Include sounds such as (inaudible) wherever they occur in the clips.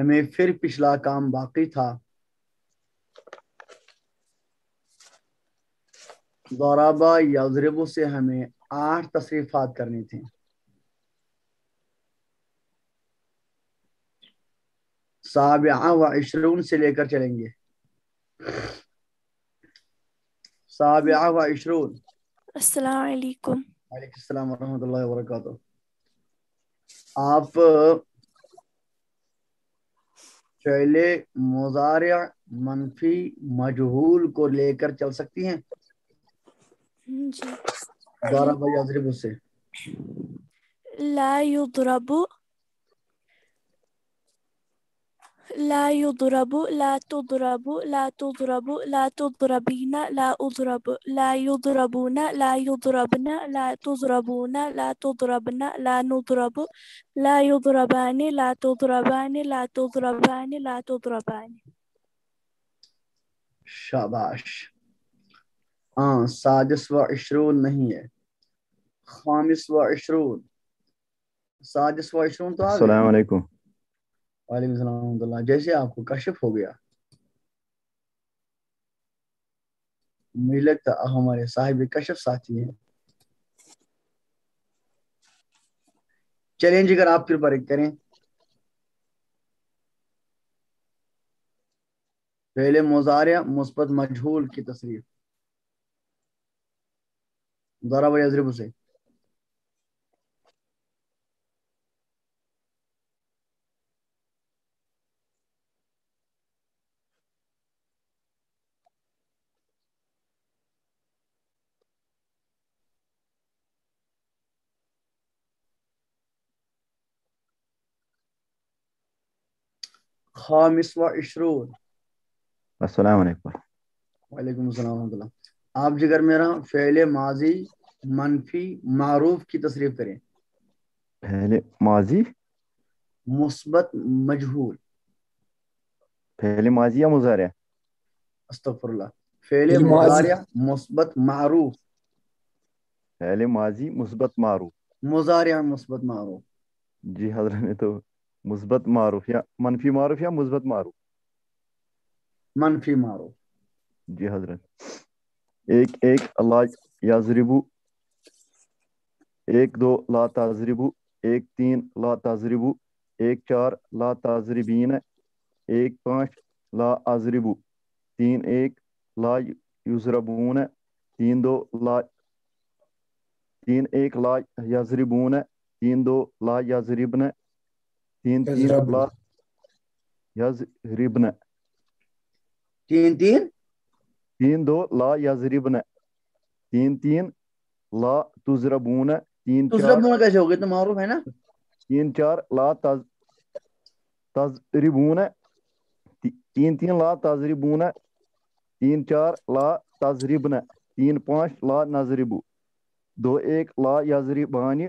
हमें फिर पिछला काम बाकी था। दौराबा यजरबू से हमें आठ तशरीफात करनी थी। साबिया व इशरून से लेकर चलेंगे। साबिया व इशरून अस्सलाम वालेकुम। वालेकुम वरहमतुल्लाहि वबरकातुहू आप पहले मुजारिया मनफी मजहूल को लेकर चल सकती हैं? जी। द्वारा भाई से ला युद्रबु ला युद्रबु ला तुद्रबु ला तुद्रबु ला तुद्रबीना ला उद्रब ला युद्रबूना ला युद्रबना ला तुद्रबूना ला तुद्रबना ला नुद्रबु ला युद्रबानी ला तुद्रबानी ला तुद्रबानी ला तुद्रबानी शाबाश हाँ सादिस व इशरून नहीं है खामिस व इशरून सादिस व इशरून तो आ गए अस्सलाम जैसे आपको कश्यप हो गया, मुझे लगता आप हमारे साहिब कश्यप साथी हैं। चैलेंज अगर आप कृपा करें, पहले मोजारे मुस्बत मजहूल की तस्वीर। मुजारा भाई अजरब से व इशरून अस्सलाम वालेकुम वालेकुम अस्सलाम। आप जिगर मेरा फ़ेल माजी मनफी मारूफ की तसरीफ करें पहले माजी मुस्बत मजहूल पहले माजी या मुजारे अस्तगफुरुल्लाह फ़ेल। मुजारिया मुस्बत मारूफ पहले माजी मुस्बत मारूफ मुजारिया मुस्बत मारूफ जी हज़रत ने तो मुस्बत मारूफ या मनफी मारूफ या मुस्बत मारूफ? मनफी मारूफ। जी हज़रत। एक एक अल्लाह याजरिबू। एक दो ला ताजरिबू। एक तीन ला ताजरिबू। एक चार ला ताजरिबीन। एक पाँच ला आजरिबू। तीन एक ला युजरबून। तीन दो ला तीन एक ला यजरिबून। तीन दो ला यजरिबन। तीन तीन यजरिबन तीन तीन तीन दो ला यजरिबन तीन तीन ला तुजरबून तीन बोल कैसे हो गए तो मारूफ है ना तीन चार ला तज तजरिबून तीन तीन ला तजरिबून तीन चार ला तजरिबन तीन पाँच ला नजरिबू दो एक ला यजरिबानी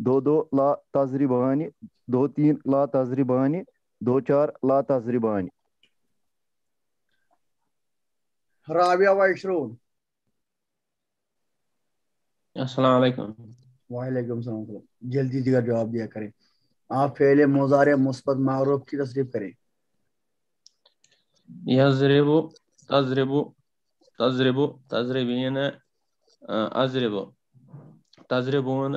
दो दो ला तजरिबानी दो तीन ला तजरिबानी दो चार ला तजरिबानी राबिया व अस्सलाम वालेकुम वालेकुम सलाम जल्दी का जवाब दिया करें आप फेले मुजारिया मुस्बत मारूफ की तसरीफ करें यजरिबु तजरिबु तजरिबु तजरिबीन अजरिबु तजरिबून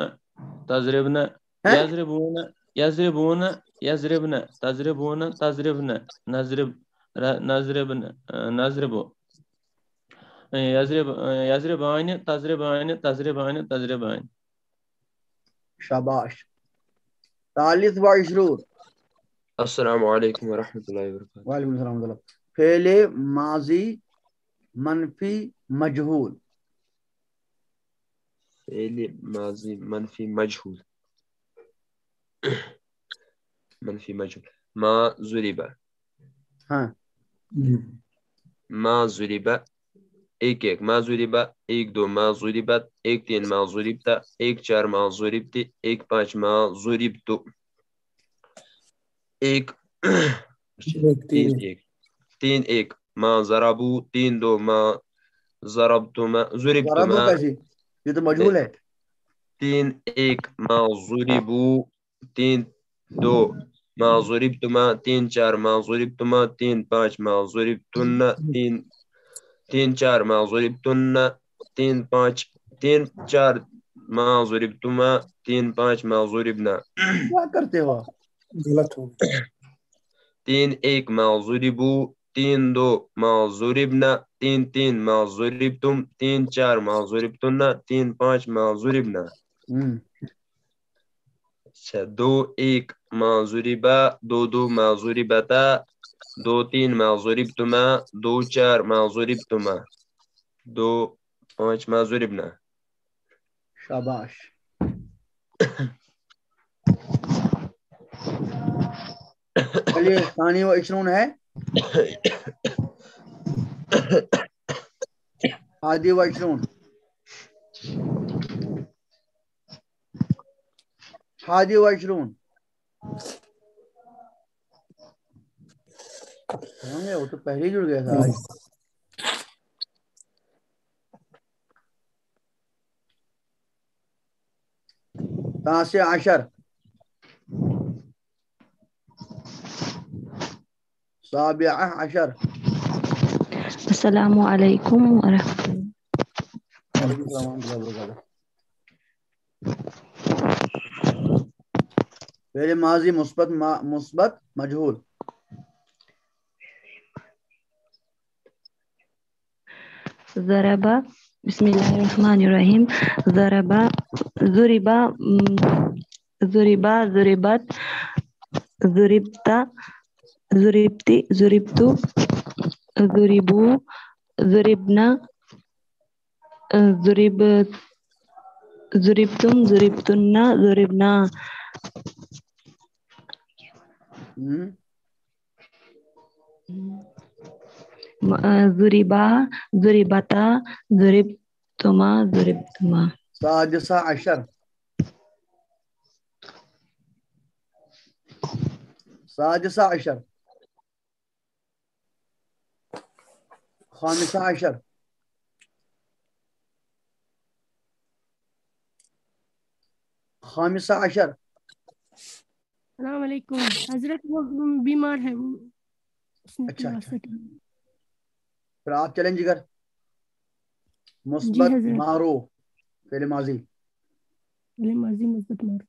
तजरिबन हैं? यजरिबून यजरिबून यजरिबन तजरिबून तजरिबन नजरिब र- नजरिबन नजरिबु यजरिब यजरिबान तजरिबान तजरिबान तजरिबान शाबाश तालिस व इशरून अस्सलाम वालेकुम वरहमतुल्लाहि वबरकातुहू वालेकुम सलाम रहमतुल्लाह। फ़ेल माजी मनफी मजहूल फेल माजी मनफी मजहूल मनफी मजहूल मा जुरिबा हाँ मा जुरिबा एक एक मा जुरिबा एक दो मा जुरिबत एक तीन मा जुरिबता एक चार मा जुरिबती एक पाँच मा जुरिबतु एक एक तीन तीन एक तीन एक मा ये तो मजहूल है। तीन एक मा जुरिबू तीन दो माजुरिबतुमा तीन चार माजुरिबतुमा तीन पाँच माजुरिबतुन्ना तीन तीन चार माजुरिबतुन्ना तीन पाँच तीन चार माजुरिबतुमा तीन पाँच माजुरिबना। क्या करते हो? गलत हो तीन एक माजुरिबु तीन दो माजुरिबना तीन तीन माजुरिबतुम तीन चार माजुरिबतुन्ना तीन पाँच माजुरिबना हम्म अच्छा दो एक माजुरिबा दो दो माजुरिबता दो तीन माजुरिबतुमा दो चार माजुरिबतुमा दो पाँच माजुरिबना शाबाश चलिए सानी व इशरून है हादी व इशरून हादी व होंगे वो तो पहले ही जुड़ गया था। आज आशर साबिया आशर? अस्सलामु अलैकुम वरहमतुल्लाह वालेकुम सलाम व रहमतुल्लाहि व बरकातहू। पहले माजी मुस्बत मा- मुस्बत मजहूल ज़रबा बिस्मिल्लाहिर्रहमानिर्रहीम ज़रबा ज़ुरिबा mm, ज़ुरिबा ज़ुरिबत ज़ुरिबती ज़ुरिबतु ज़ुरिबू ज़ुरिबना ज़ुरिब ज़ुरिबतुम ज़ुरिबतुन्ना ज़ुरिबना हम्म, म- अ, ज़ुरिबा ज़ुरिबता ज़ुरिबतुमा ज़ुरिबतुमा सादिसा सलाम अलैकुम हज़रत वो बीमार है वो अच्छा, अच्छा। अटेंड फिर आप चलें जिगर मुस्बत। मारो पहले माजी ले माजी मुस्बत मार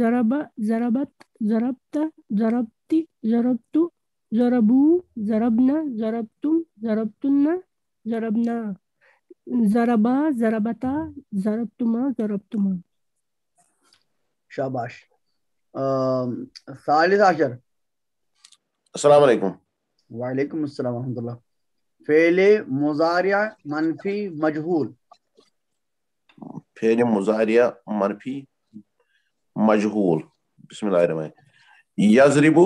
ज़रबा ज़रबत ज़रबता ज़रबती ज़रबतु ज़रबू ज़रबना ज़रबतुम ज़रबतुन्ना ज़रबना ज़रबा ज़रबता ज़रबतुमा ज़रबतुमा शाबाश सालिस अशर अस्सलाम वालेकुम वालेकुम अस्सलाम रहमतुल्लाह फेले मुजारिया मनफी मजहूल फेर मुजारिया मनफी मजहूल बिस्मिल्लाहिर्रहमानिर्रहीम यजरिबु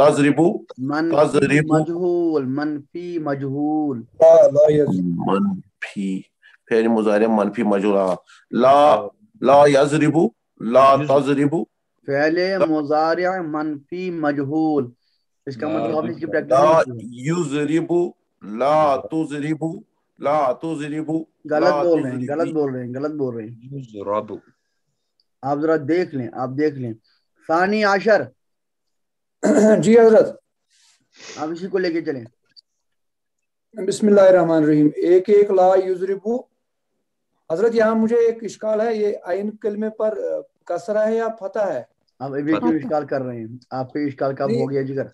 तजरिबु मनफी तजरिबु मजहूल मनफी मजहूल ला ला यज मनफी फेर मुजारिया मनफी मजहूल हाँ। ला ला यजरिबु ला तजरिबु फेले मुजारिया मनफी मजहूल इसका मतलब आपने इसकी प्रैक्टिस ला नहीं की है। युजरिबु ला तुजरिबु ला तुजरिबु गलत ला बोल रहे हैं तुजरिबी। गलत बोल रहे हैं गलत बोल रहे हैं युजरबु आप जरा देख लें आप देख लें सानी आशर (clears throat) जी हज़रत। आप इसी को लेके चलें। बिस्मिल्लाहिर्रहमानिर्रहीम। एक एक ला युजरिबु। हज़रत यहाँ मुझे एक इश्काल है। ये आइन कलमे पर कसरा है या फतह है? आप अभी क्यों इश्काल कर रहे हैं? आपके इश्काल कब हो गया? जिगर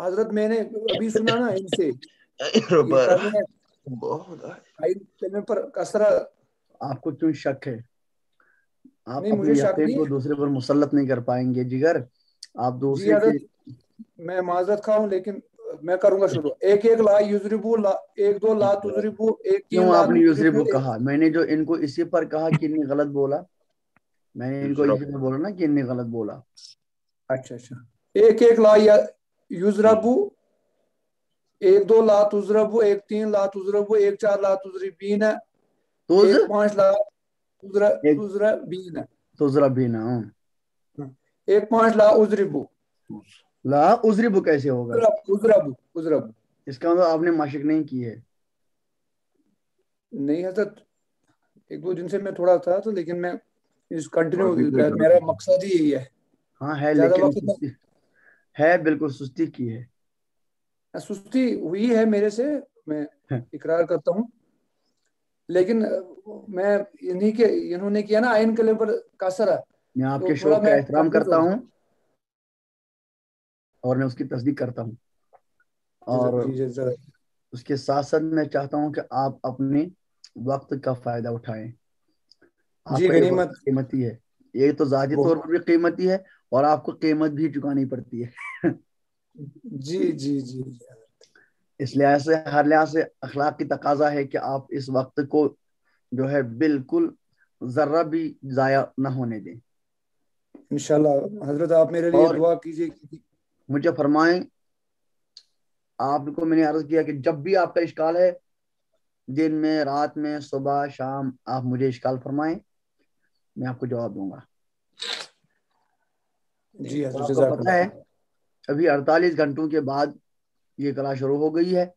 हज़रत मैंने अभी सुना ना इनसे। (laughs) हैं, आइन कलमे पर कसरा। आपको क्यों शक है? आप नहीं, अपने मुझे शक नहीं को दूसरे पर मुसलत नहीं कर पाएँगे। जिगर आप दूसरे के मैं माजरत खा हूँ लेकिन मैं करूँगा शुरू। एक एक ला युजरिबु ला एक दो ला तुजरिबु एक क्यों आपने यूसरिबु तुजरिबु, कहा? मैंने जो इनको इसी पर कहा कि इनने गलत बोला। मैंने इनको इसी पर बोला ना कि इनने गलत बोला। अच्छा अच्छा। एक एक ला या युजरबु एक दो ला तुजरबु एक तीन ला तुजरबु एक चार ला तुजरिबीन तुज? एक पाँच ला तुजरा एक- तुजरबीन तुजरा भी ना हाँ। एक पाँच ला उजरिबु। ला उजरिबु कैसे होगा? उजरब उजरबु इसका मतलब आपने माशिक नहीं की है नहीं हज़रत एक दो दिन से मैं थोड़ा था तो लेकिन मैं इस कंटिन्यू मेरा मकसद ही यही है। हाँ है लेकिन है बिल्कुल सुस्ती की है। सुस्ती हुई है मेरे से मैं इकरार करता हूँ। लेकिन मैं इन्हीं के इन्होंने किया ना आयन कले पर कसरा। मैं आपके तो शौक का एहतराम करता हूँ और मैं उसकी तस्दीक करता हूँ। और उसके साथ साथ मैं चाहता हूँ कि आप अपने वक्त का फ़ायदा उठाएँ। कीमती है। ये तो जाती तौर पर भी कीमती है और आपको कीमत भी चुकानी पड़ती है। जी जी जी जी। इस लिहाज से हर लिहाज से अखलाक की तकाजा है कि आप इस वक्त को जो है बिल्कुल जर्रा भी जाया ना होने दें। हज़रत आप मेरे लिए दुआ कीजिए मुझे फरमाएँ आपको मैंने अर्ज़ किया कि जब भी आपका इश्काल है दिन में रात में सुबह शाम आप मुझे इश्काल फरमाएँ मैं आपको जवाब दूँगा। जी हज़रत आपको पता है अभी 48 घंटों के बाद ये कला शुरू हो गई है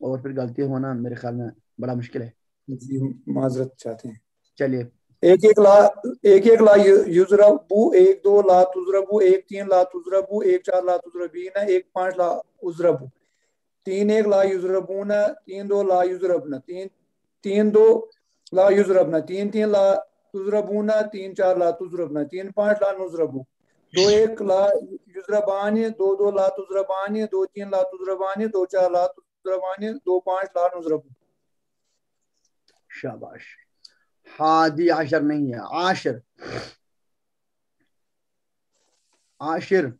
और फिर गलती होना मेरे ख्याल में बड़ा मुश्किल है। जी माजरत चाहते हैं। चलिए एक एक ला, एक एक ला युजरबू, एक दो ला तुजरबू, एक तीन ला तुजरबू, एक चार ला तुजरबीन, एक पाँच ला उजरबू। तीन एक ला युजरबून, तीन दो ला युजरबन, तीन तीन दो ला युजरबन, तीन तीन ला तुजरबून, तीन चार ला तुजरबन, तीन पाँच ला नुजरबू। दो एक ला युजरबान, दो दो ला तुजरबान, दो तीन ला तुजरबान, दो चार ला तुजरबान, दो पाँच ला नुजरबू। शाबाश। हादी आशर नहीं है आशिर। आशिर।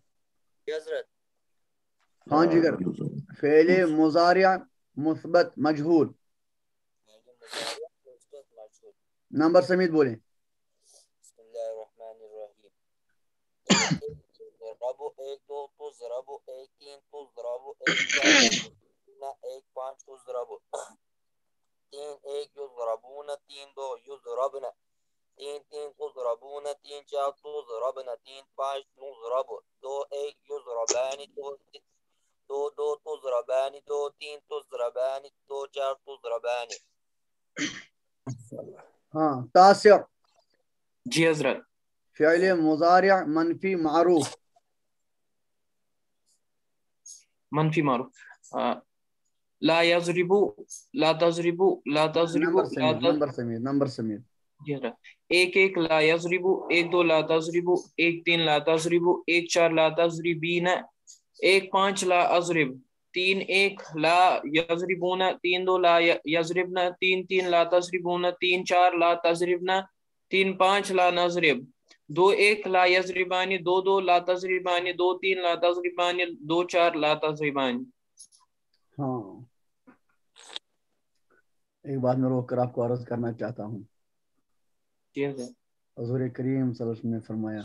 हाँ जिगर फेले मुजारिया मुस्बत मजहूल। नंबर समीत बोले। रबो एक दो तो एक तीन तो एक चार ना एक पाँच तो तीन एक यो जरबून तीन दो यो जरबना तीन तीन तो जरबून तीन चार तो जरबना तीन पाँच तो जरब दो एक यो जरबानी दो दो दो तो जरबानी दो तीन तो जरबानी दो चार तो जरबानी हाँ तासिर जी हज़रत फेले मुजारिया मनफी मारूफ मनफी मारूफ ला यजरिबु ला तजरिबु ला तजरिबु नंबर ला समीत नंबर हज़रत एक एक ला यजरिबु एक दो ला तजरिबु एक तीन ला तजरिबु एक चार ला तजरिबीन एक पाँच ला अजरिब तीन एक ला यजरिबून तीन दो ला यजरिबन तीन तीन ला तजरिबून तीन चार ला तजरिबन तीन पाँच ला नजरिब दो एक ला यजरिबानी दो दो ला तजरिबानी दो तीन ला तजरिबानी दो चार ला तजरिबानी। हाँ। एक बात में रोक कर आपको अर्ज़ करना चाहता हूँ। हजूर करीम ने फरमाया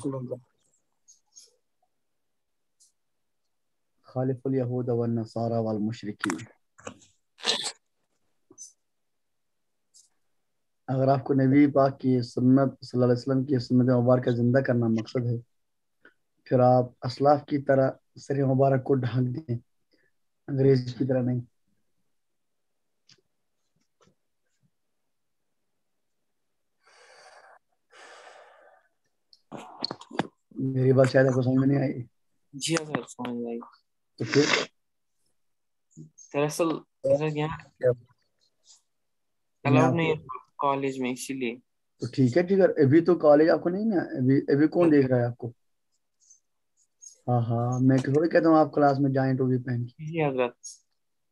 खालिफुल यहूद व नसारा वल मुशरिकीन। अगर आपको नबी पाक की सुन्नत सल्लल्लाहु अलैहि वसल्लम की सुन्नत मुबारक ज़िंदा करना मकसद है फिर आप असलाफ की तरह सर मुबारक को ढांक दें अंग्रेज़ की तरह नहीं। मेरी बात शायद आपको समझ में नहीं आई। जी हज़रत समझ आई। तो फिर? दरअसल अलाउड नहीं है कॉलेज में इसीलिए। तो ठीक है ठीक है। अभी तो कॉलेज आपको नहीं ना अभी अभी कौन देख रहा है आपको? हाँ हाँ मैं थोड़ी कहता हूँ आप क्लास में जाएँ टोपी पहन के। जी हज़रत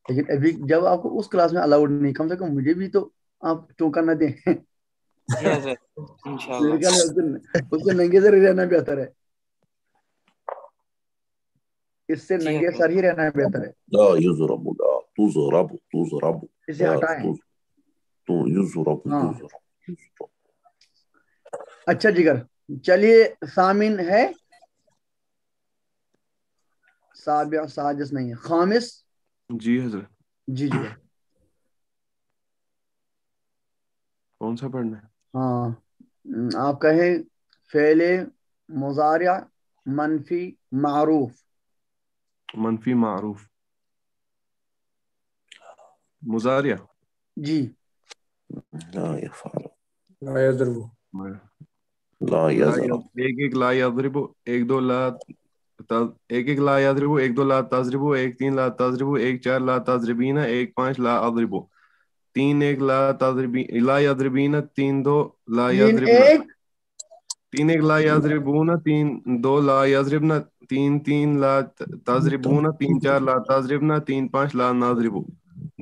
लेकिन अभी जब आपको उस क्लास में अलाउड नहीं कम से कम मुझे भी तो आप टोका न दें। उससे नंगे सर ही रहना बेहतर है इससे नंगे सर ही रहना बेहतर है ला युजरब ला तुजरब तुजरब इसे हटाएँ तो युजरब तुजरब अच्छा जिगर चलिए सामिन है साजिस नहीं है खामिस जी हज़रत जी जी कौन सा पढ़ना है हाँ। आप कहें फेले मुजारिया मनफी मारूफ मनफी मारूफ मुजारिया? जी। एक एक ला यदरबु एक दो ला एक एक ला यदरबु एक दो ला तजरिबु एक तीन ला तजरिबु एक चार ला तजरिबीना एक पाँच ला अदरिबु। तीन एक ला तजरिबी ला यजरिबीना तीन दो ला तीन एक तीन एक ला यजरिबूना तीन दो ला यजरिबना तीन तीन ला तजरिबूना तीन चार ला तजरिबना तीन पाँच ला नाजरिबु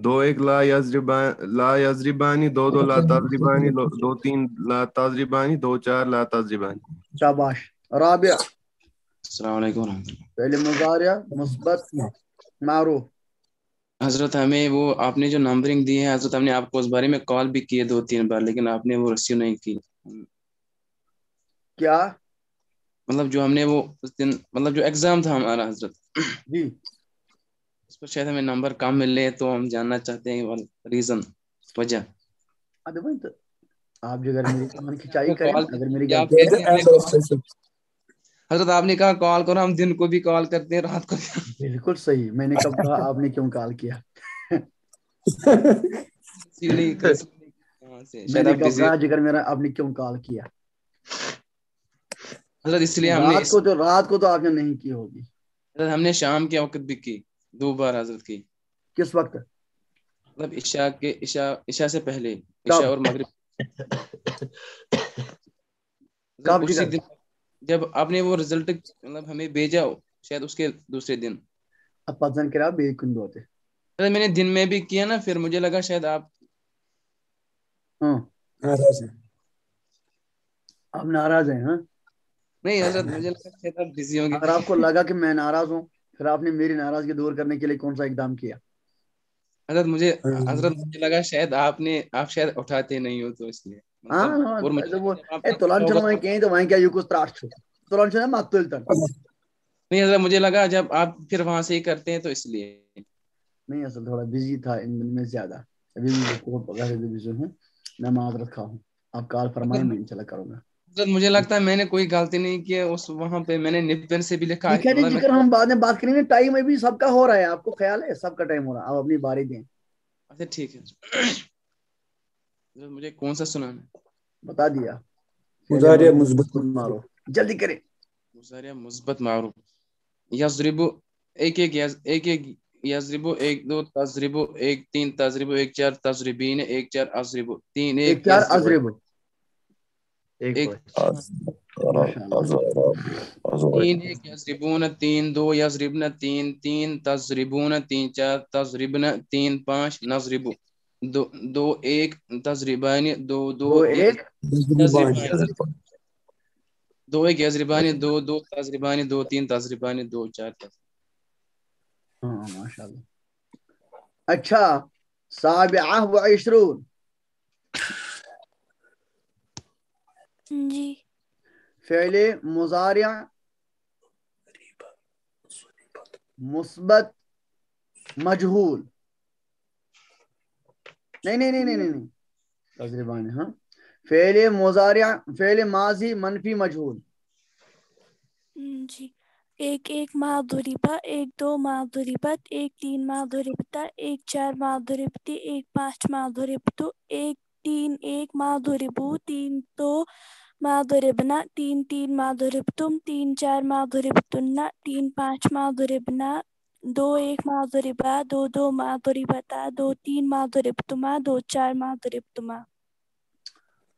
दो एक ला यजरिबा ला यजरिबानी दो दो ला तजरिबानी दो तीन ला तजरिबानी दो चार ला तजरिबानी शाबाश राबिया अस्सलाम वालेकुम पहले मुजारिया मुस्बत मारूफ हज़रत हमें वो आपने जो नंबरिंग दी है हज़रत हमने आपको उस बारे में कॉल भी किए दो तीन बार लेकिन आपने वो रिसीव नहीं की। क्या? मतलब जो हमने वो उस दिन मतलब जो एग्ज़ाम था हमारा हज़रत। जी। उस पर शायद हमें नंबर कम मिले तो हम जानना चाहते हैं रीजन वजह। अरे भाई तो आप जो अगर मेरी (laughs) कमान खिंचाई करें अगर मेरी हज़रत आपने कहा कॉल करो हम दिन को भी कॉल करते हैं रात को भी बिल्कुल सही। मैंने कब कहा आपने क्यों कॉल किया? (laughs) मैंने कब कहा जिगर मेरा आपने क्यों कॉल किया? हज़रत इसलिए हमने रात को तो रात को तो आपने नहीं की होगी। हज़रत हमने शाम के वक्त भी की दो बार हज़रत की। किस वक्त? मतलब ईशा के ईशा ईशा से पहले ईशा और मगरिब। (laughs) कब जब आपने वो रिज़ल्ट मतलब हमें भेजा शायद उसके दूसरे दिन। अब पसंद करा बेकुंद होते अरे मैंने दिन में भी किया ना फिर मुझे लगा शायद आप हाँ। नाराज़ है। आप नाराज़ हैं हाँ? नहीं हज़रत मुझे लगा शायद आप बिज़ी होंगे। अगर आपको लगा कि मैं नाराज़ हूँ फिर आपने मेरी नाराज़गी दूर करने के लिए कौन सा इकदाम किया? हज़रत मुझे हज़रत मुझे लगा शायद आपने आप शायद उठाते नहीं हो तो इसलिए। हाँ मतलब हाँ मुझे तो कहीं तो वहीं क्या युकुस नहीं हज़रत मुझे लगा जब आप फिर वहाँ से ही करते हैं तो इसलिए। नहीं असल थोड़ा बिज़ी था इन दिन में ज़्यादा। अभी भी बिज़ी हूँ मैं माजरत खा हूँ। आप कॉल फरमाए मैं इंशाल्लाह करूँगा। हज़रत मुझे लगता है मैंने कोई गलती नहीं की उस वहाँ पे मैंने निपन से भी लिखा है। मतलब ज़िक्र हम बाद में बात करेंगे टाइम अभी सबका हो रहा है आपको ख्याल है सबका टाइम हो रहा है आप अपनी बारी दें। अच्छा ठीक है। हज़रत मुझे कौन सा सुनाना है? बता दिया। मुजारिया मुस्बत मारो। जल्दी करें। मुजारिया मुस्बत मारूफ यजरिबु एक एक यज, एक एक यजरिबु एक दो तजरिबु एक तीन तजरिबु एक चार तजरिबीन एक चार अजरिबु तीन एक एक चार अजरिब। एक एक तीन एक यजरिबून तीन दो यजरिबन तीन तीन तजरिबून तीन चार तजरिबन तीन पाँच नजरिबु। दो दो एक तजरिबानी दो दो दो एक दो एक यजरिबानी दो दो तजरिबानी दो तीन तजरिबानी दो चार तजरिबानी हाँ माशाल्लाह। अच्छा साबिआ व इशरून। जी। फ़ेले मुजारिया। मुस्बत मजहूल। नहीं नहीं नहीं नहीं नहीं नहीं। तजरिबान हाँ फ़ेले मुजारिया फ़ेले माजी मनफी मजहूल हम्म, जी। एक एक माधुरिबा एक दो माधुरिबत एक तीन माधुरिबता एक चार माधुरिबती एक पाँच माधुरिबतु एक तीन एक माधुरिबु तीन दो माधुरिबना तीन तीन माधुरिबतुम तीन चार माधुरिबतुन्ना तीन पाँच माधुरिबना दो एक माधुरिबा दो दो माधुरिबता दो तीन माधुरिबतुमा दो चार माधुरिबतुमा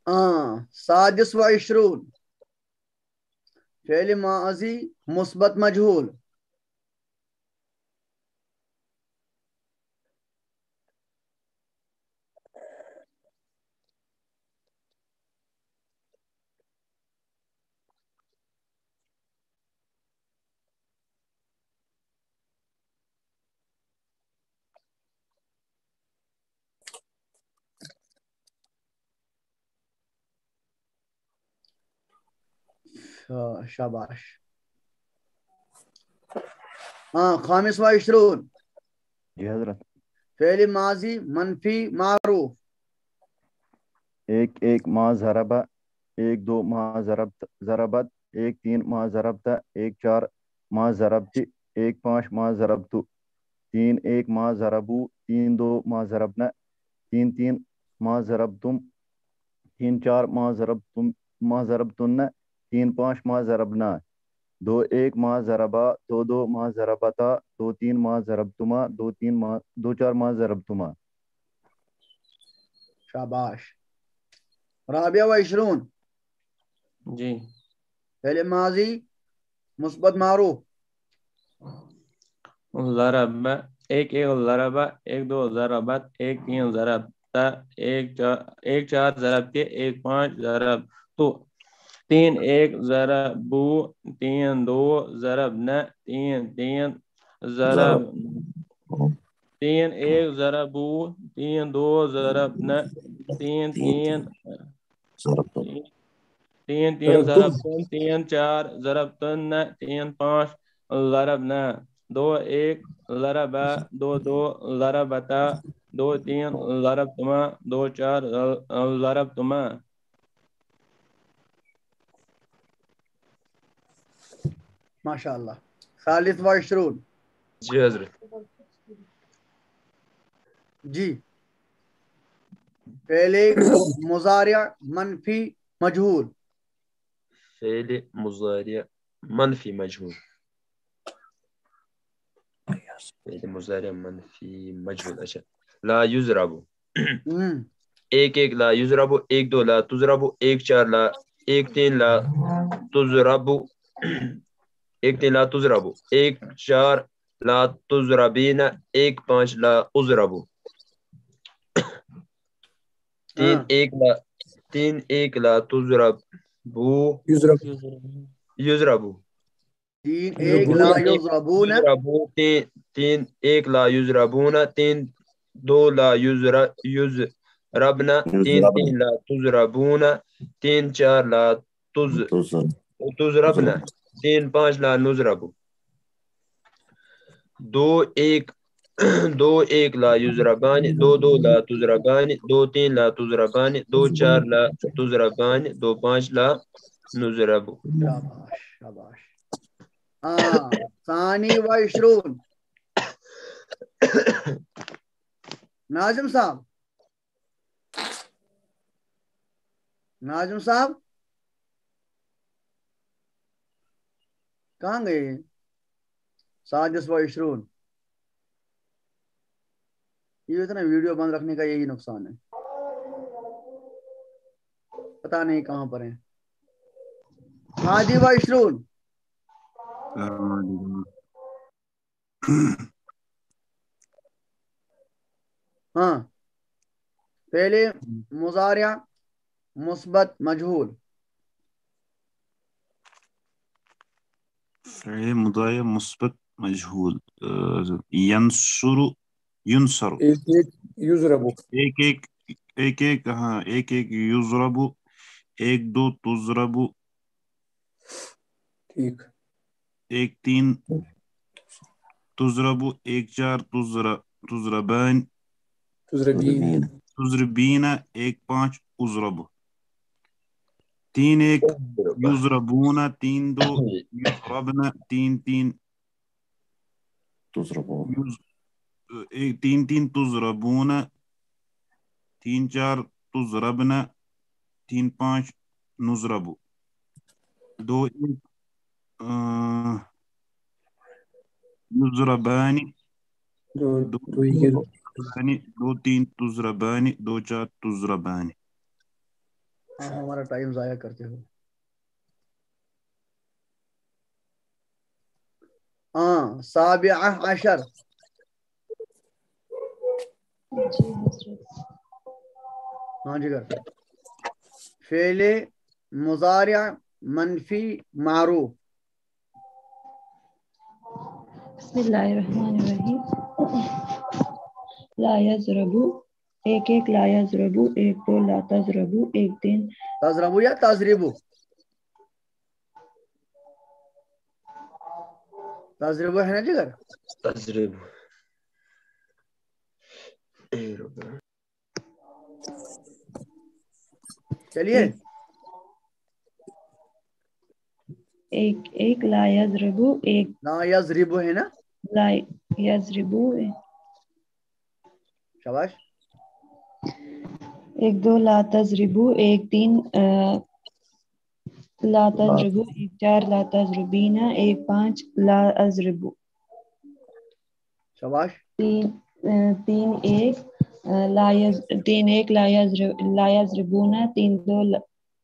हाँ सादिस व इशरून। माजी, मुस्बत मजहूल। शाबाश हाँ खामिस व इशरून जी हज़रत फ़ेल माजी मनफी मारूफ एक एक माँ जरबा एक दो माँ जरब जरबत एक तीन माँ जरबता एक चार माँ जरबती एक पाँच माँ जरबतु तीन एक माँ जरबू तीन दो माँ जरबना तीन तीन माँ जरबतुम तीन चार माँ जरबतुम माँ जरबतुन्ना तीन पाँच माँ जरबना दो एक माँ जरबा दो दो माँ जरबता दो तीन माँ जरबतुमा दो तीन माँ दो चार माँ जरबतुमा। शाबाश। राबिया व इशरून। जी। पहले माजी मुस्बत मारूफ ज़रब एक एक ज़रबा एक दो ज़रबत एक तीन ज़रबता एक चार एक चार ज़रब के एक पाँच ज़रब। तो तीन एक ज़रबू तीन दो ज़रब न तीन तीन ज़रब तीन एक ज़रबू तीन दो ज़रब न तीन तीन तीन तीन तीन ज़रब तुम तीन चार ज़रब तुन न तीन पाँच ज़रब न दो एक ज़रब दो दो ज़रबता दो तीन ज़रब तुमा दो चार ज़रब तुमा। माशाल्लाह सालिस व इशरून जी हज़रत जी पहले मुजारिया मनफी मजहूल फेल मुजारिया मनफी मजहूल फेल मुजारिया मनफी मजहूल अच्छा ला युजराबु एक एक ला युजराबु एक दो ला तुजराबु एक चार ला एक तीन ला तुजराबु एक तीन ला तुजराबु एक चार ला तुजराबीना एक पाँच ला उजराबु तीन एक ला तीन एक ला तुजराबु युजराबु तीन एक ला युजरबून युजराबु तीन तीन एक ला युजराबूना तीन दो ला युजरा युज रबना तीन तीन ला तुजराबूना तीन चार ला तुज तुजरबना तीन पाँच ला नुजरबु दो एक (clears throat) दो एक ला युजरबानी दो दो ला तुजरबानी दो तीन ला तुजरबानी दो चार ला तुजरबानी दो पाँच ला शाबाश हाँ सानी व इशरून नाजिम साहब। नाजिम साहब? कहाँ गए? साजिश व इशरून ये इतना वीडियो बंद रखने का यही नुकसान है। पता नहीं कहाँ पर है। हादी व हाँ। पहले मुजारिया, मुस्बत, मजहूल। फ़िल मुदाय मुस्बत मजहूल यंसुरु युनसरु एक एक युजरबु एक एक एक एक हाँ एक एक युजरबु एक दो तुजरबु ठीक एक तीन तुजरबु एक चार तुजरा तुजरबान तुजरबीन तुजरबीना एक पाँच उजरबु तीन एक युजरबूना तीन दो युजरबना तीन तीन एक तीन तीन तुजरबूना तीन चार तुजरबना तीन पाँच नुजरबु दो एक युजरबानी दो दो दो ये तुजरबानी दो तीन तुजरबानी दो चार तुजरबानी हाँ। हमारा टाइम जाया करते हो। हाँ साबिया अशर हाँ जी कर। फेले मुजारिया मनफी मारूफ। बिस्मिल्लाहिर्रहमानिर्रहीम। ला यजरबु एक एक ला यजरबु एक दो ला तजरबु एक दिन तजरबु या तजरिबु? तजरिबु है ना जिगर? तजरिब। चलिए। एक एक ला यजरबु एक ना यजरिबु है ना? ला यजरबु शाबाश। एक दो ला तजरिबु एक तीन अ, ला तजरबू एक चार ला तजरबीना एक पाँच ला अजरबू शाबाश। तीन तीन एक ला यज तीन एक ला यजर ला यजरबूना तीन दो ला-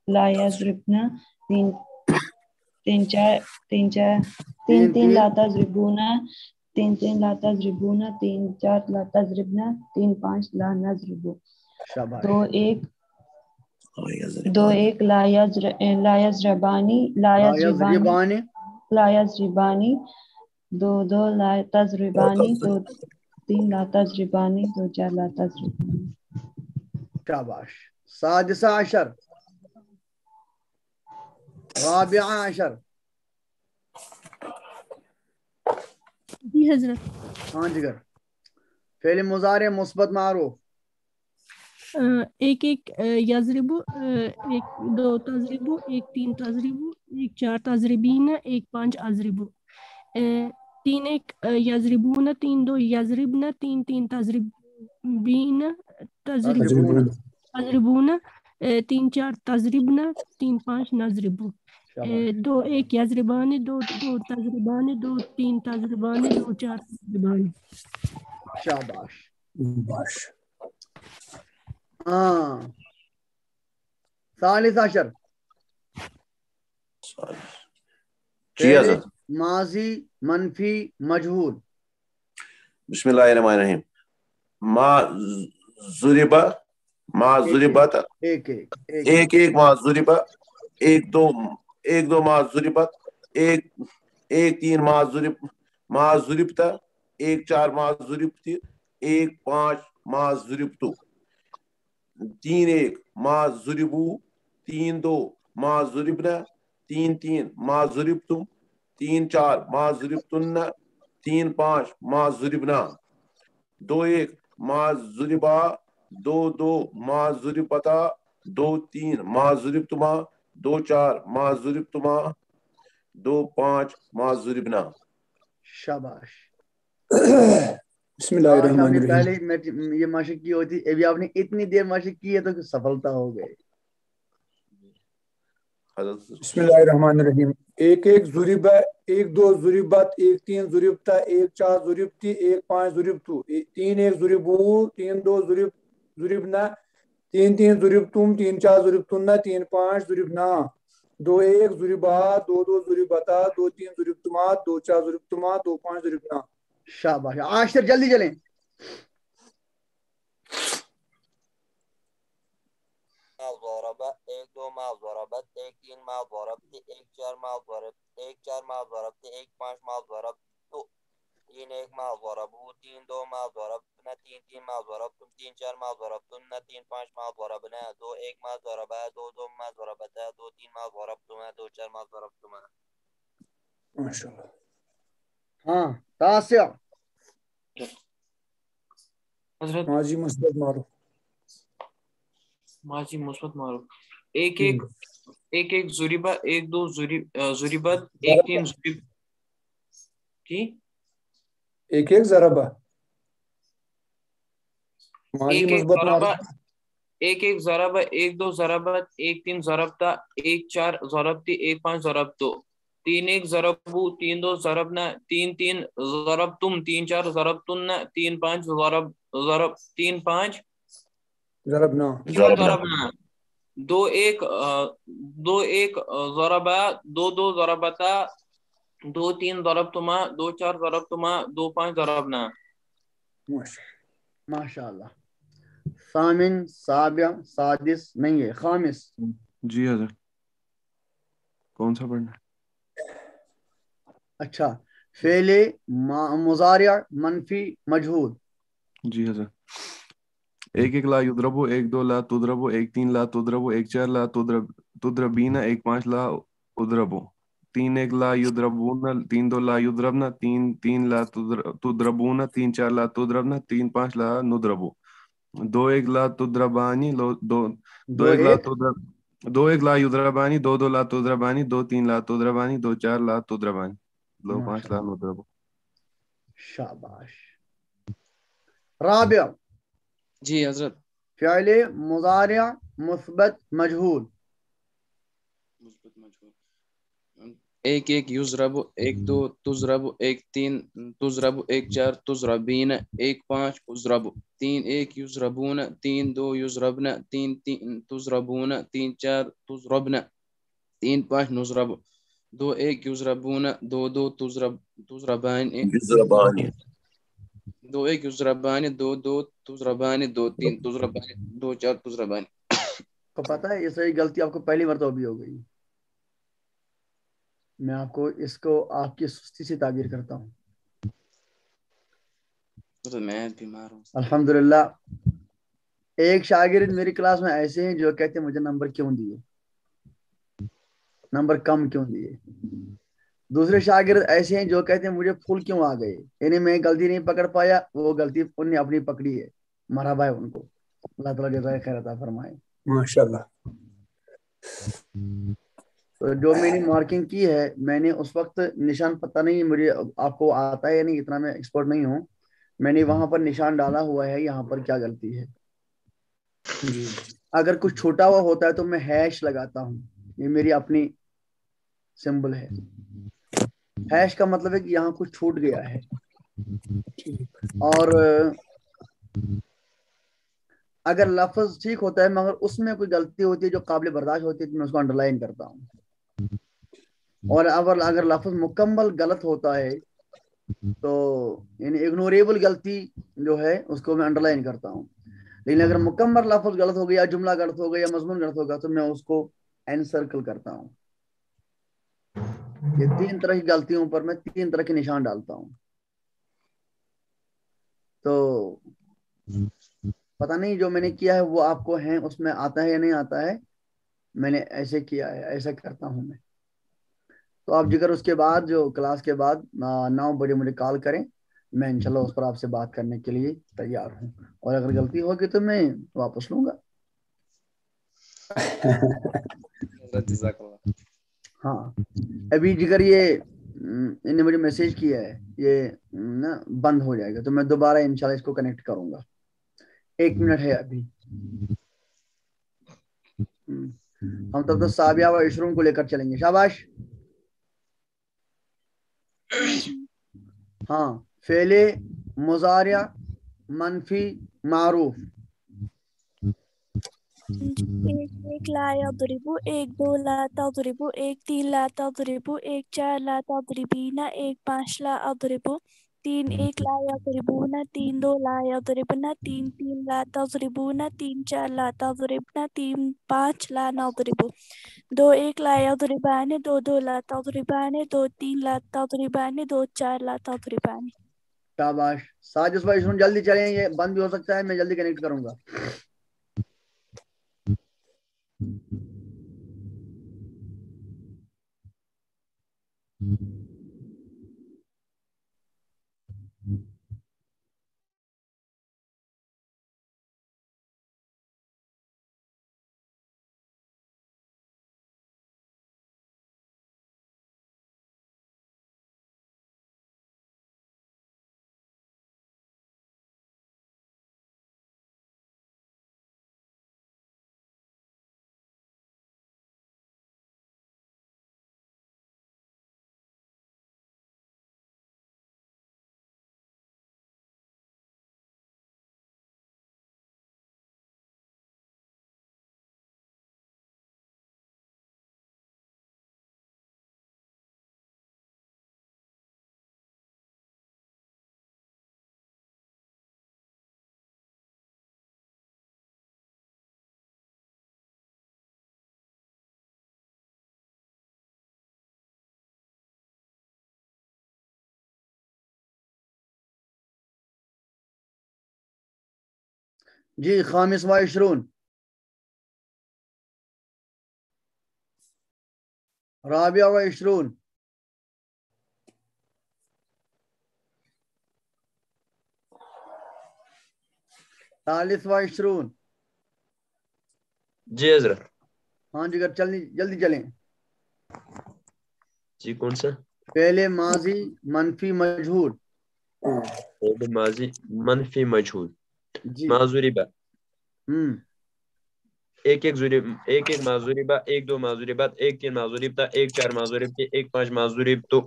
ला यजरबना तीन तीन चार तीन चार तीन तीन- तीन तीन। ला तजरबूना तीन तीन ला तजरबूना तीन चार ला तजरबना तीन पाँच ला नजरबू दो एक दो एक ला यजर ला यजरबानी ला ला यजरबानी यजरिबानी ला यजरिबानी दो दो तजरिबानी दो तीन ला तजरिबानी दो चार ला तजरिबानी शाबाश। सादिसा अशर। राबिया अशर। जी हज़रत। हाँ जिगर फेल मुजारे मुस्बत मारूफ। एक एक अ, एक दो तजरिबु एक तीन तजरिबु एक चार तजरिबीन एक पाँच अजरिबु। तीन एक यजरिबून तीन दो यजरिबन तीन तीन तजरिबीन तजरिबून तजरिबून। तीन चार तजरिबन तीन पाँच नजरिबु। दो एक यजरिबान दो दो तजरिबान दो तीन तजरिबान दो चार तजरिबान। शाबाश। हाँ सालिस अशर जी माजी मनफी मजहूल बिस्मिल्लाहिर्रहमानिर्रहीम मा जुरिबा मा जुरिबत एक एक एक एक एक मा जुरिबा एक दो एक दो मा एक एक तीन मा जुरिब मा जुरिबता एक चार मा जुरिबती एक पाँच मा जुरिबतु तीन एक मा जुरिबू तीन दो मा जुरिबना तीन तीन मा जुरिबतुम तीन चार मा जुरिबतुन्ना तीन पाँच मा जुरिबना दो एक मा जुरिबा दो दो मा जुरिबता दो तीन मा जुरिबतुमा दो चार मा जुरिबतुमा दो पाँच मा जुरिबना शाबाश पहले ये मशक की होती अभी आपने इतनी देर मशक की है तो सफलता हो गई। एक एक जुरिबा एक दो जुरिबत एक तीन जुरिबता एक चार जुरिबती एक पाँच जुरिबतु तीन एक जुरिबू तीन दो जुरिब जुरिबना तीन तीन जुरिबतुम तीन चार जुरिबतुन्ना तीन पाँच जुरिबना दो एक जुरिबा दो दो जुरिबता दो तीन जुरिबतुमा दो चार जुरिबतुमा दो पाँच जुरिबना शाबाश आशिर जल्दी चलें एक दो ज़रबत एक तीन ज़रबती एक चार ज़रब एक चार ज़रबती एक पाँच माल ज़रब तो तीन एक ज़रबू तीन दो ज़रब न तीन तीन ज़रब तुम तीन चार ज़रब तुम न तीन पाँच माल ज़रब न दो एक ज़रबा दो दो ज़रबता दो तीन ज़रब तुम दो चार ज़रब तुम माशाल्लाह हाँ तासिया हज़रत माजी मुस्बत मारो माजी मुस्बत मारो एक एक एक एक जुरिबा एक दो जुरी जुरिबत एक तीन जुरिब जी एक एक जरबा माजी एक एक मुस्बत मारो एक एक जरबा एक दो जरबत एक तीन जरबता एक चार जरबती एक पाँच जरबतो तीन एक जरबू तीन दो जरबना तीन तीन जरब तुम तीन चार जरब तुन्ना तीन पाँच जरब जरब तीन पाँच जरबना क्यों जरबना दो एक दो एक जरबा दो दो जरबता दो तीन जरब तुमा दो चार जरब तुमा दो पाँच जरबना माशाल्लाह। सामिन साबिया सादिस नहीं है खामिस। जी हज़रत कौन सा पढ़ना है? अच्छा फेले मुजारिया मनफी मजहूल जी हज़रत एक एक ला युद्रबो एक दो ला तुद्रबो एक तीन ला तुद्रबो एक चार ला तुद्रब तुद्रबीना एक पाँच ला उद्रबो। तीन एक ला युद्रबूना तीन दो ला युद्रबना तीन तीन ला तुद्र तुद्रबूना तीन चार ला तुद्रबना तीन पाँच ला नुद्रबो। दो एक ला तुद्रबानी दो दो एक ला तुद्र दो एक ला युद्रबानी दो दो ला तुद्रबानी दो तीन ला तुद्रबानी दो चार ला तुद्रबानी। दो पाँच ला नुद्रबो शाबाश राबिया जी हज़रत। फ़िल मुजारिया मुस्बत मजहूल एक एक युजरबु एक दो तुजरबु एक तीन तुजरबु एक चार तुजरबीन एक पाँच उजरबु तीन एक युजरबून तीन दो युजरबन तीन तीन तुजरबून तीन चार तुजरबन तीन पाँच नुजरब दो एक युजरबून दो दो तुजरब तुजरबान युजरबानी दो एक युजरबान दो दो तुजरबान दो तीन तुजरबान दो चार तुजरबान को पता है ये सही गलती आपको पहली मरतबा भी हो गई। मैं आपको इसको आपकी सुस्ती से ताबीर करता हूँ। तो मैं बीमार हूँ। अल्हम्दुलिल्लाह एक शागिर्द मेरी क्लास में ऐसे हैं जो कहते हैं मुझे नंबर क्यों दिए? नंबर कम क्यों दिए? दूसरे शागिर्द ऐसे हैं जो कहते हैं मुझे फूल क्यों आ गए? यानी मैं गलती नहीं पकड़ पाया वो गलती उनने अपनी पकड़ी है। मरहबा है उनको। अल्लाह ताला जज़ाए खैर अता फरमाए। माशाल्लाह। तो जो मैंने मार्किंग की है मैंने उस वक्त निशान पता नहीं मुझे आपको आता है या नहीं इतना मैं एक्सपर्ट नहीं हूँ। मैंने वहाँ पर निशान डाला हुआ है यहाँ पर क्या गलती है? अगर कुछ छोटा हुआ होता है तो मैं हैश लगाता हूँ। ये मेरी अपनी सिंबल है। हैश का मतलब है कि यहाँ कुछ छूट गया है। और, अगर लफ्ज ठीक होता है, मगर उसमें कोई गलती होती है जो काबिल बर्दाश्त होती है तो मैं उसको अंडरलाइन करता हूँ। और अगर अगर लफ्ज मुकम्मल गलत होता है तो यानी इग्नोरेबल गलती जो है, उसको मैं अंडरलाइन करता हूँ। लेकिन अगर मुकम्मल लफ्ज गलत हो गया जुमला गलत हो गया मजमून गलत होगा तो मैं उसको एनसर्कल करता हूँ। ये तीन तरह की गलतियों पर मैं तीन तरह के निशान डालता हूँ। तो पता नहीं जो मैंने किया है वो आपको है, उसमें आता है या नहीं आता है, मैंने ऐसे किया है, ऐसा करता हूँ मैं। तो आप ज़िक्र उसके बाद, जो क्लास के बाद नौ बजे मुझे कॉल करें। मैं इंशाल्लाह उस पर आपसे बात करने के लिए तैयार हूँ। और अगर गलती होगी तो मैं वापस लूँगा। (laughs) हाँ। अभी ज़िक्र ये इन्हें मुझे मैसेज किया है, ये ना, बंद हो जाएगा तो मैं दोबारा इंशाल्लाह इसको कनेक्ट करूँगा। एक मिनट है अभी। हम तब तो साबिया व इशरूम को लेकर चलेंगे। शाबाश। हाँ फेले, मुजारिया, मनफी, मारूफ। एक एक ला यदरिबु एक दो ला तदरिबु एक तीन ला तदरिबु एक चार ला तदरिबीना एक पाँच ला अदरिबु तीन एक ला यदरिबूना तीन दो ला यदरिबना तीन तीन ला तजरिबूना तीन चार ला तजरिबना तीन पाँच ला नजरिबु दो एक ला यदरिबाने दो दो ला तजरिबाने दो तीन ला तजरिबाने दो चार ला तजरिबाने शाबाश साजिश भाई सुन जल्दी चलें ये बंद भी हो सकता है मैं जल्दी कनेक्ट करूँगा Mm-hmm. mm-hmm. जी खामिस व इशरून राबिया व इशरून तालिस व इशरून जी हज़रत हाँ जी कर जल्दी जल्दी चलें जी कौन सा पहले माजी मनफी मजहूर पहले माजी मनफी मजहूल जी माजुरिबा हम्म एक एक जुरी एक एक माजुरीबा एक दो माजुरीबात एक तीन माजुरीबता एक चार माजुरीबती एक पाँच माजुरीबतो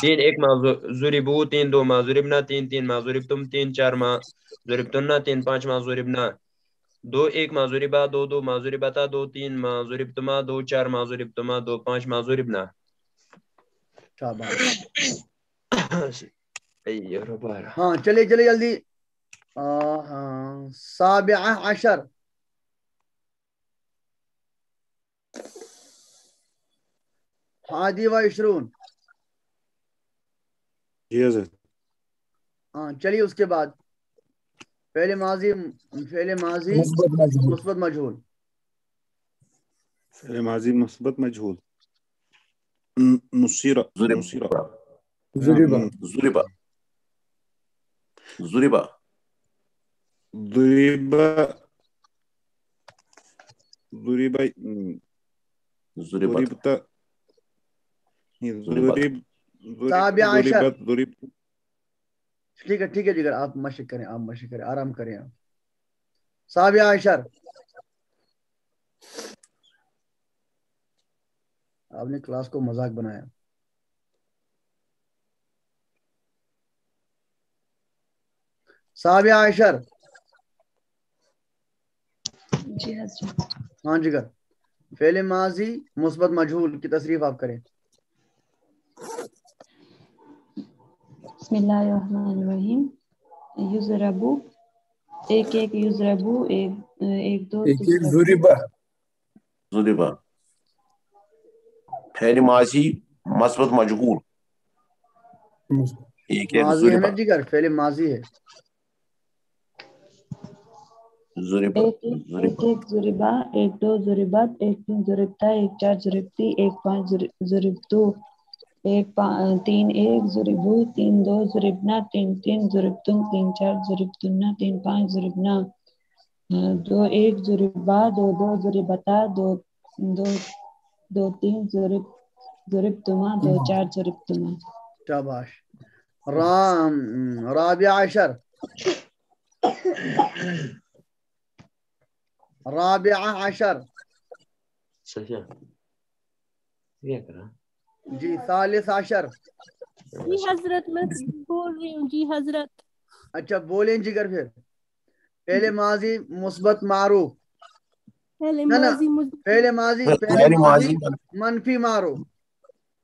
तीन एक माजुरीबू तीन दो माजुरीबना तीन तीन माजुरीबतुम तीन चार माजुरीबतुन्ना तीन पाँच माजुरीबना दो एक माजुरीबा दो दो माजुरीबता दो तीन माजुरीबतुमा दो चार माजुरीबतुमा दो पाँच माजुरीबना शाबाश अय्यो रबारा हाँ चलिए चलिए जल्दी हाँ व इशरून जी हज़रत हाँ चलिए उसके बाद पहले माजी पहले माजी मुस्बत मजहूल। फिर माजी मुस्बत मजहूल न- नुसीरा जुरिब नुसीरा दुरिब दुरिब साबिआ अशर दुरिबत दुरिब ठीक है ठीक है जिगर आप मशक करें आप मशक करें आराम करें आप। साबिया अशर आपने क्लास को मज़ाक बनाया। साबिया अशर जी हज़रत हाँ जिगर फेले माजी मुस्बत मजहूल की तशरीफ़ आप करें। बिस्मिल्लाहिर्रहमानिर्रहीम। युजरबू एक एक युजरबू एक एक दो एक एक जुरिबा। जुरिबा। फैल माजी मस्बत मजहूल एक एक है जुरिबा। फेले माजी है। जुरिबा एक एक एक जुरिबा एक दो जुरिबत एक तीन जुरिबता एक चार जुरिबती एक पाँच जुरि- जुरिबतू एक तीन एक जुरिबू तीन दो जुरिबना तीन तीन जुरिबतुम तीन चार जुरिबतुन्ना तीन पाँच जुरिबना दो एक जुरिबा दो दो जुरिबता दो दो दो तीन जुरिब जुरिबतुमा दो चार जुरिबतुमा शाबाश राम राबिया अशर राबिया अशर सही क्या करा। जी सालिस अशर जी हज़रत मैं बोल रही हूँ। जी हज़रत। अच्छा बोलें जिगर फिर। पहले माजी मुस्बत मारूफ पहले ना माजी पहले माजी पहले माजी मनफी मारूफ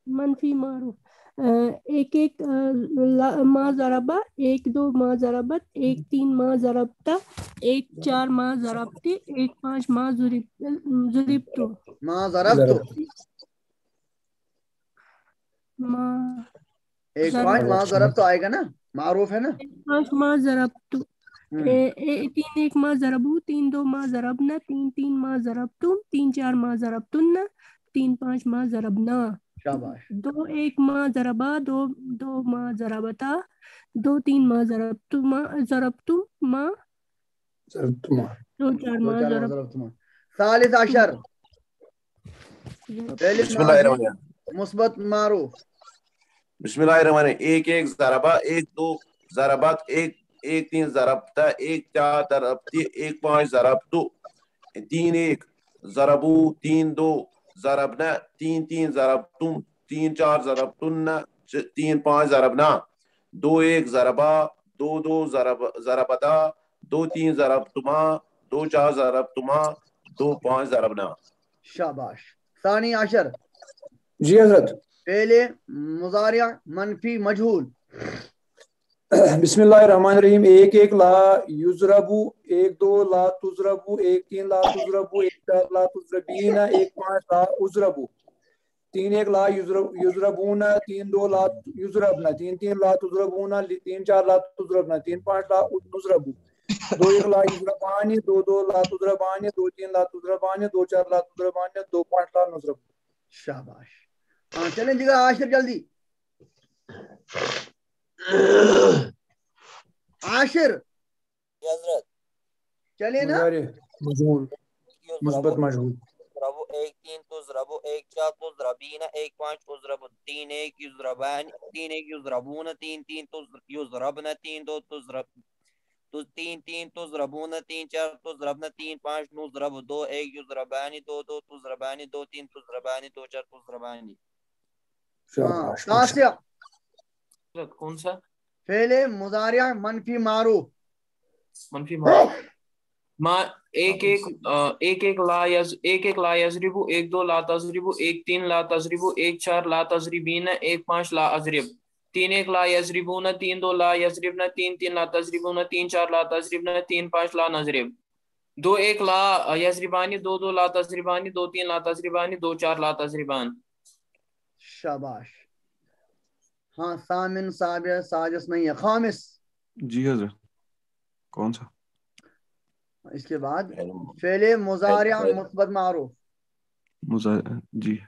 मनफी मारो। एक एक माँ जराबा एक दो माँ जराबत एक तीन माँ जरबता एक चार माँ जरबती एक पाँच माँ जुरिब जुरिबतो। माँ जरब तो माँ एक जरब पाँच माँ जरब तो आएगा ना? मारूफ है ना? एक पाँच माँ जरबतु हम्म। ए, ए, तीन एक माँ जरबू तीन दो माँ जरबना तीन तीन माँ जरबतुम तीन चार माँ जरबतुन्ना तीन पाँच माँ जरबना दो एक माँ जरबा दो दो माँ जरबता दो तीन माँ जरबतुमा जरबतुम माँ तुमा माँ जरब तुम सालिस अशर जरब पहले माजी बिस्मिल्लाहिर्रहमानिर्रहीम मुस्बत मारूफ बिस्मिल्लाहिर्रहमानिर्रहीम एक एक जरबा एक दो जरबत एक एक तीन जरबता एक चार जरबती एक पाँच जरबतु तीन एक जरबू तीन दो जरबना तीन तीन जरबतुम तीन चार जरबतुन्ना तीन पाँच जरबना दो एक जरबा दो दो जरब जरबता दो तीन जरबतुमा दो चार जरबतुमा दो पाँच जरबना शाबाश। सानी अशर जी हज़रत। पहले मुजारिया मनफी मजहूल। बिस्मिल्लाहिर्रहमानिर्रहीम। एक एक ला युजरबू एक दो ला तुजरबू एक तीन ला तुजरबू एक चार ला तुजरबीना एक पाँच ला उजरबू। तीन एक ला युजर युजरबूना तीन दो ला युजरबना। तीन तीन ला तुजरबूना तीन चार ला तुजरबना। तीन पाँच ला नुजरबू दो एक ला युजरबानी दो दो ला तुजरबानी दो तीन ला तुजरबानी दो चार ला तुजरबानी दो पाँच ला नुजरबू शाबाश। हाँ चलें जिगर आशिर जल्दी। आशिर। चले ना। मजहूल मुस्बत युजरबू मजहूल युजरबू एक तीन तुजरबू एक चार तुजरबीना एक पाँच उजरबू तीन एक युजरबान तीन एक युजरबून तीन तीन तुज युजरबना तीन दो तुजरब तो तीन तीन तो जरबून तीन चार तो जरबना तीन पाँच नो जरब दो एक यु जरबानी दो दो तो जरबानी दो तीन तो जरबानी दो चार तो जरबानी हाँ कौन सा फेले मुजारिया मनफी मारूफ मनफी मारूफ माँ एक एक एक एक ला यज एक एक ला यजरिबु एक दो ला तजरिबु एक तीन ला तजरिबु एक चार ला तजरिबीन एक पाँच ला अजरिब तीन एक ला यजरिबून तीन दो ला यजरिबन तीन तीन ला तजरिबून तीन चार ला तजरिबन तीन पाँच ला नजरिब। दो एक ला यजरिबानी दो दो ला तजरिबानी दो तीन ला तजरिबानी दो चार ला तजरिबान। शाबाश। हाँ सामिन साबिया साजिस नहीं है। खामिस। जी हज़रत। कौन सा? इसके बाद फेले मुजारिया मुस्बत मारूफ। मुजा जी।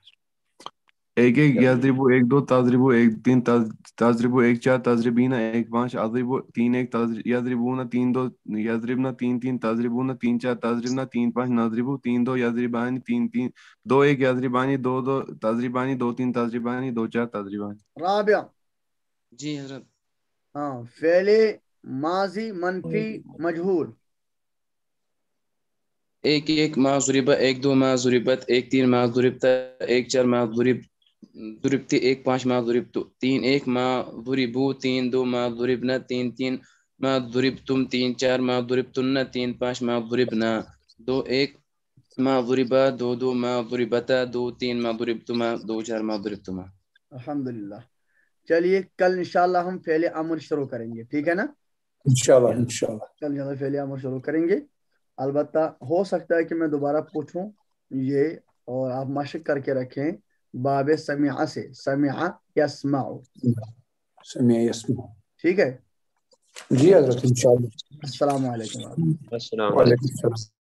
एक एक याजरिबु एक दो ताजरिबु एक तीन ताज- एक चार ताजरिबीना एक पाँच आजरिबु तीन एक ताज- याजरिबूना तीन दो याजरिबना तीन तीन ताजरिबूना तीन चार ताजरिबना तीन पाँच नाजरिबु तीन दो याजरिबानी तीन तीन दो एक याजरिबानी दो दो ताजरिबानी दो तीन ताजरिबानी दो चार ताजरिबानी। राबिया। जी हज़रत। हाँ फेले माजी मनफी मजहूल एक एक माँ जुरिबा एक दो माँ जुरिबत एक तीन माँ जुरिबता एक चार माँ जुरिबती एक पाँच माँ जुरिबतु तीन एक माँ जुरिबू तीन दो माँ जुरिबना तीन तीन माँ जुरिबतुम तीन चार माँ जुरिबतुन्ना तीन पाँच माँ जुरिबना दो एक माँ जुरिबा दो दो माँ जुरिबता दो तीन माँ जुरिबतुमा दो चार माँ जुरिबतुमा अल्हम्दुलिल्लाह। चलिए कल इंशाल्लाह हम फेले अमर शुरू करेंगे। ठीक है ना? इंशाल्लाह इंशाल्लाह कल इंशाल्लाह फेले अमर शुरू करेंगे। अलबत्ता हो सकता है कि मैं दोबारा पूछूँ ये और आप मशक करके रखें। बाब समिया से समिया यसमाउ समिया यसमा ठीक है जी हज़रत इंशाल्लाह अस्सलाम वालेकुम अस्सलाम वालेकुम सलाम